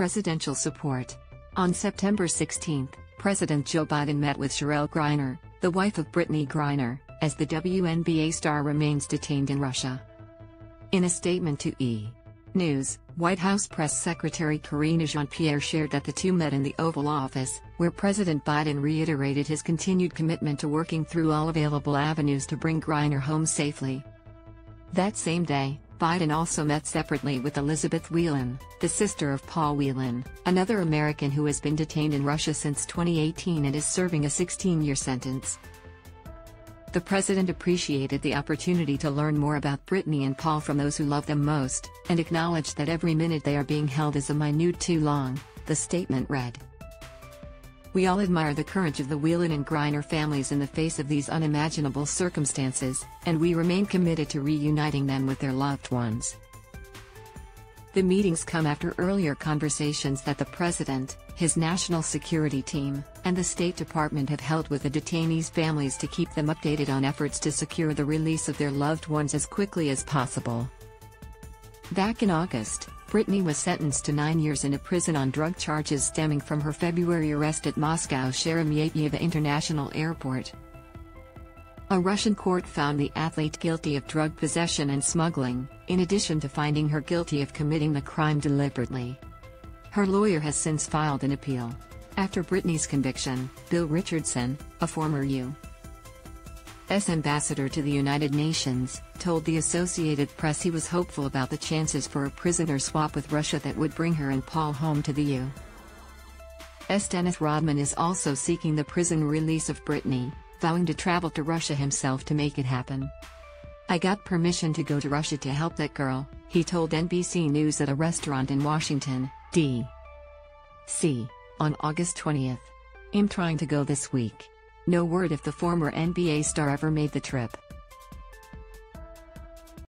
presidential support. On September 16, President Joe Biden met with Cherelle Griner, the wife of Brittney Griner, as the WNBA star remains detained in Russia. In a statement to E! News, White House Press Secretary Karine Jean-Pierre shared that the two met in the Oval Office, where President Biden reiterated his continued commitment to working through all available avenues to bring Griner home safely. That same day, Biden also met separately with Elizabeth Whelan, the sister of Paul Whelan, another American who has been detained in Russia since 2018 and is serving a 16-year sentence. The president appreciated the opportunity to learn more about Brittney and Paul from those who love them most, and acknowledged that every minute they are being held is a minute too long, the statement read. We all admire the courage of the Whelan and Griner families in the face of these unimaginable circumstances, and we remain committed to reuniting them with their loved ones. The meetings come after earlier conversations that the president, his national security team, and the State Department have held with the detainees' families to keep them updated on efforts to secure the release of their loved ones as quickly as possible. Back in August, Brittney was sentenced to nine years in a prison on drug charges stemming from her February arrest at Moscow Sheremetyevo International Airport. A Russian court found the athlete guilty of drug possession and smuggling, in addition to finding her guilty of committing the crime deliberately. Her lawyer has since filed an appeal. After Brittney's conviction, Bill Richardson, a former U.S. ambassador to the United Nations, told the Associated Press he was hopeful about the chances for a prisoner swap with Russia that would bring her and Paul home to the U.S. Dennis Rodman is also seeking the prison release of Brittney, vowing to travel to Russia himself to make it happen. I got permission to go to Russia to help that girl, he told NBC News at a restaurant in Washington, D.C., on August 20th. I'm trying to go this week. No word if the former NBA star ever made the trip.